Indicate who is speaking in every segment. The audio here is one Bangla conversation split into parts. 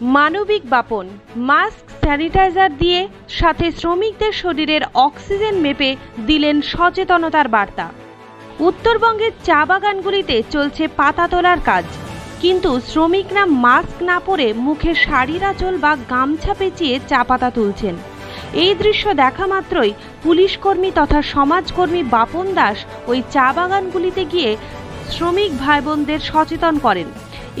Speaker 1: মানবিক বাপন, মাস্ক, স্যানিটাইজার দিয়ে সাথে শ্রমিকদের শরীরের অক্সিজেন মেপে দিলেন সচেতনতার বার্তা। উত্তরবঙ্গের চা বাগানগুলিতে চলছে পাতা তোলার কাজ। কিন্তু শ্রমিকরা মাস্ক না পরে মুখে শাড়ির আঁচল বা গামছা পেঁচিয়ে চা পাতা তুলছেন। এই দৃশ্য দেখা মাত্রই পুলিশ কর্মী তথা সমাজকর্মী বাপন দাস ওই চা বাগানগুলিতে গিয়ে শ্রমিক ভাই বোনদের সচেতন করেন।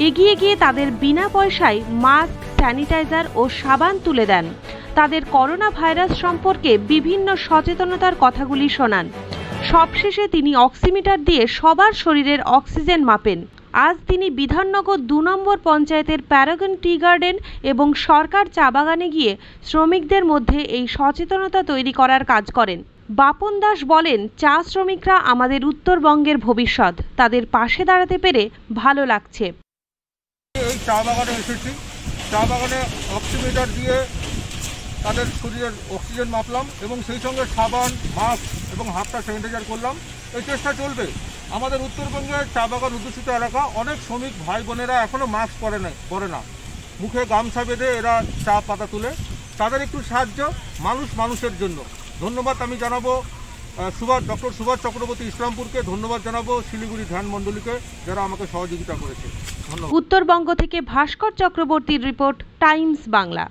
Speaker 1: এগিয়ে গিয়ে তাদের বিনা পয়সায় মাস্ক, স্যানিটাইজার ও সাবান তুলে দেন। তাদের করোনা ভাইরাস সম্পর্কে বিভিন্ন সচেতনতার কথাগুলি শোনান। সবশেষে তিনি অক্সিমিটার দিয়ে সবার শরীরের অক্সিজেন মাপেন। আজ তিনি বিধাননগর দু নম্বর পঞ্চায়েতের প্যারাগন টি গার্ডেন এবং সরকার চা বাগানে গিয়ে শ্রমিকদের মধ্যে এই সচেতনতা তৈরি করার কাজ করেন। বাপন দাস বলেন, চা শ্রমিকরা আমাদের উত্তরবঙ্গের ভবিষ্যৎ। তাদের পাশে দাঁড়াতে পেরে ভালো লাগছে।
Speaker 2: এই চা বাগানে এসেছি। চা বাগানে অক্সিমিটার দিয়ে তাদের শরীরের অক্সিজেন মাপলাম এবং সেই সঙ্গে সাবান, মাস্ক এবং হাতটা স্যানিটাইজার করলাম। এই চেষ্টা চলবে। আমাদের উত্তরবঙ্গের চা বাগান অধ্যুষিত এলাকা, অনেক শ্রমিক ভাই বোনেরা এখনও মাস্ক পরে না পরে না। মুখে গামছা বেঁধে এরা চা পাতা তুলে। তাদের একটু সাহায্য, মানুষ মানুষের জন্য। ধন্যবাদ আমি জানাব সুভাষ, ডক্টর সুভাষ চক্রবর্তী ইসলামপুরকে ধন্যবাদ জানাব শিলিগুড়ি ধ্যান মণ্ডলীকে যারা আমাকে সহযোগিতা করেছে।
Speaker 1: উত্তরবঙ্গ থেকে ভাস্কর চক্রবর্তীর রিপোর্ট, টাইমস বাংলা।